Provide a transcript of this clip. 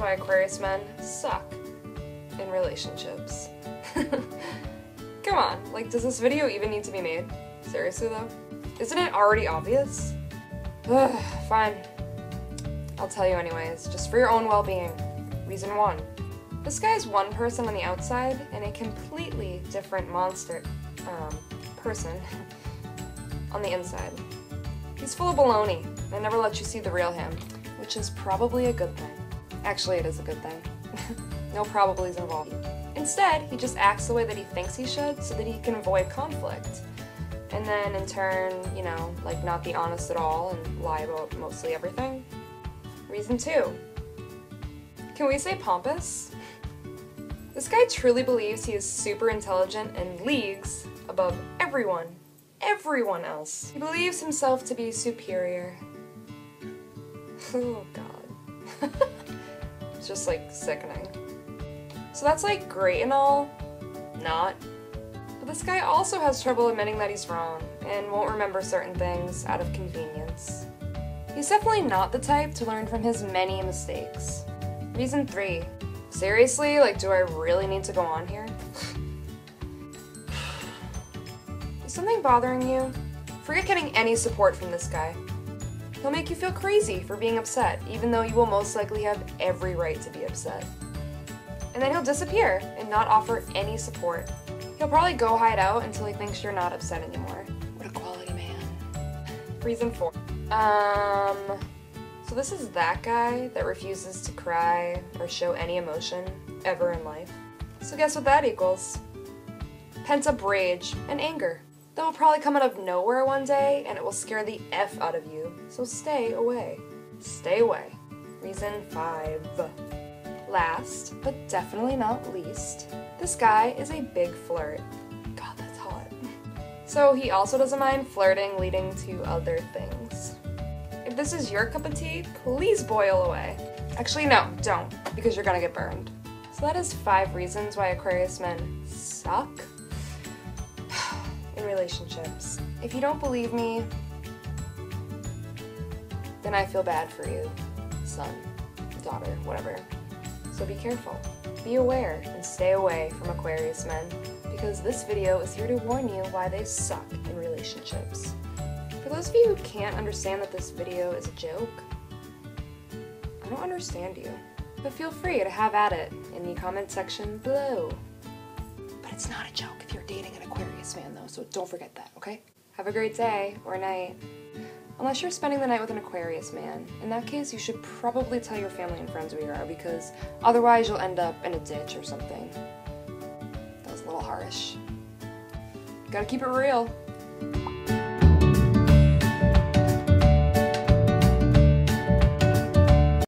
why Aquarius men suck in relationships. Come on, like, does this video even need to be made? Seriously though? Isn't it already obvious? Ugh, fine. I'll tell you anyways, just for your own well being. Reason one. This guy is one person on the outside and a completely different monster, um, person on the inside. He's full of baloney and never lets you see the real him, which is probably a good thing. Actually, it is a good thing. no probablys involved. Instead, he just acts the way that he thinks he should so that he can avoid conflict. And then, in turn, you know, like not be honest at all and lie about mostly everything. Reason two. Can we say pompous? This guy truly believes he is super intelligent and leagues above everyone, everyone else. He believes himself to be superior. Oh god. It's just like sickening. So that's like great and all, not. But this guy also has trouble admitting that he's wrong and won't remember certain things out of convenience. He's definitely not the type to learn from his many mistakes. Reason 3. Seriously, like do I really need to go on here? Is something bothering you? Forget getting any support from this guy. He'll make you feel crazy for being upset, even though you will most likely have every right to be upset. And then he'll disappear and not offer any support. He'll probably go hide out until he thinks you're not upset anymore. What a quality man. Reason four. Um, so this is that guy that refuses to cry or show any emotion ever in life. So guess what that equals? Pent up rage and anger. That will probably come out of nowhere one day and it will scare the F out of you. So stay away. Stay away. Reason five. Last, but definitely not least, this guy is a big flirt. God, that's hot. So he also doesn't mind flirting leading to other things. If this is your cup of tea, please boil away. Actually, no, don't, because you're gonna get burned. So that is five reasons why Aquarius men suck in relationships. If you don't believe me, then I feel bad for you, son, daughter, whatever. So be careful, be aware, and stay away from Aquarius men, because this video is here to warn you why they suck in relationships. For those of you who can't understand that this video is a joke, I don't understand you. But feel free to have at it in the comment section below. But it's not a joke if you're man though, so don't forget that, okay? Have a great day or night. Unless you're spending the night with an Aquarius man. In that case, you should probably tell your family and friends where you are because otherwise you'll end up in a ditch or something. That was a little harsh. Gotta keep it real.